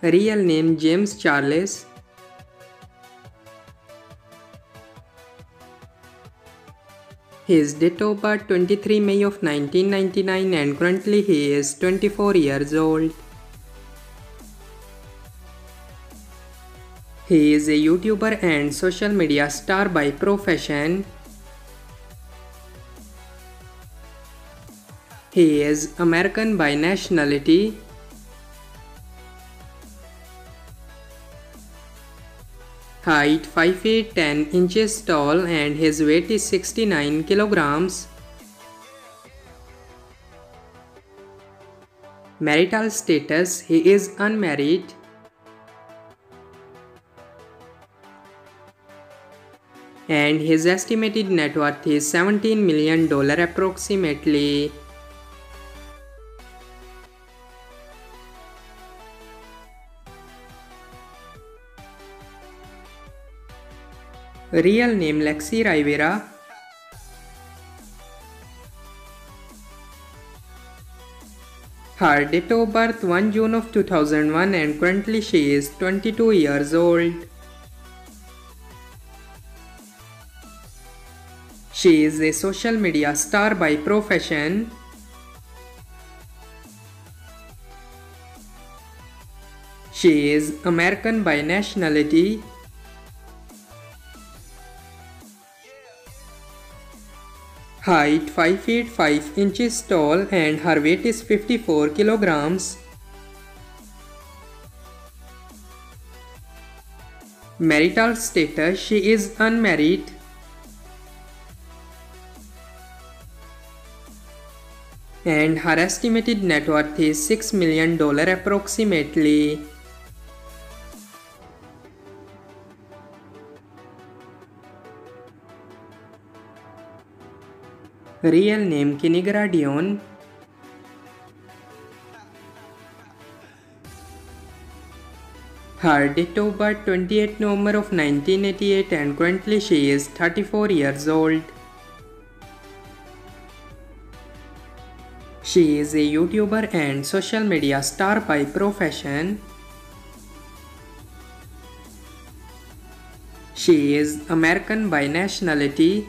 Real name James Charles. His date of birth 23 May of 1999 and currently he is 24 years old. He is a YouTuber and social media star by profession. He is American by nationality. Height 5 feet 10 inches tall and his weight is 69 kilograms. Marital status He is unmarried. and his estimated net worth is 17 million dollar approximately. Real name Lexi Rivera Her date of birth 1 June of 2001 and currently she is 22 years old. She is a social media star by profession. She is American by nationality. Height 5 feet 5 inches tall and her weight is 54 kilograms. Marital status She is unmarried. and her estimated net worth is 6 million dollar approximately. Real name Kinigra Deon Her date of birth 28 November of 1988 and currently she is 34 years old. She is a YouTuber and social media star by profession. She is American by nationality